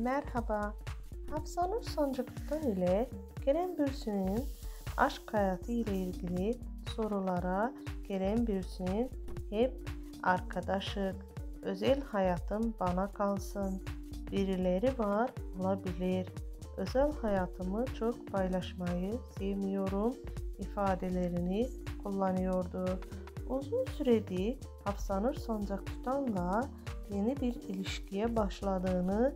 Merhaba. Hafsanur Sancaklı'dan ile Kerem Bürsin'in aşk hayatı ile ilgili sorulara Kerem Bürsin hep arkadaşık, özel hayatım bana kalsın, birileri var olabilir, özel hayatımı çok paylaşmayı sevmiyorum ifadelerini kullanıyordu. Uzun süredir Hafsanur Sancaktutan'la yeni bir ilişkiye başladığını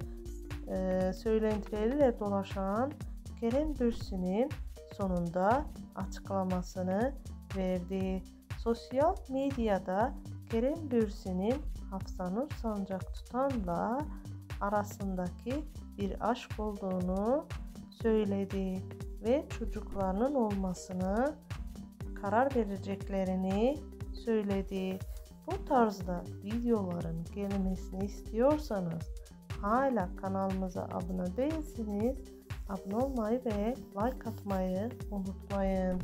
e, söylentileriyle dolaşan Kerem Bürsin'in sonunda açıklamasını verdi. Sosyal medyada Kerem Bürsin'in Hafsanur Sancaktutan'la arasındaki bir aşk olduğunu söyledi ve çocuklarının olmasını karar vereceklerini söyledi. Bu tarzda videoların gelmesini istiyorsanız hala kanalımıza abone değilsiniz. Abone olmayı ve like atmayı unutmayın.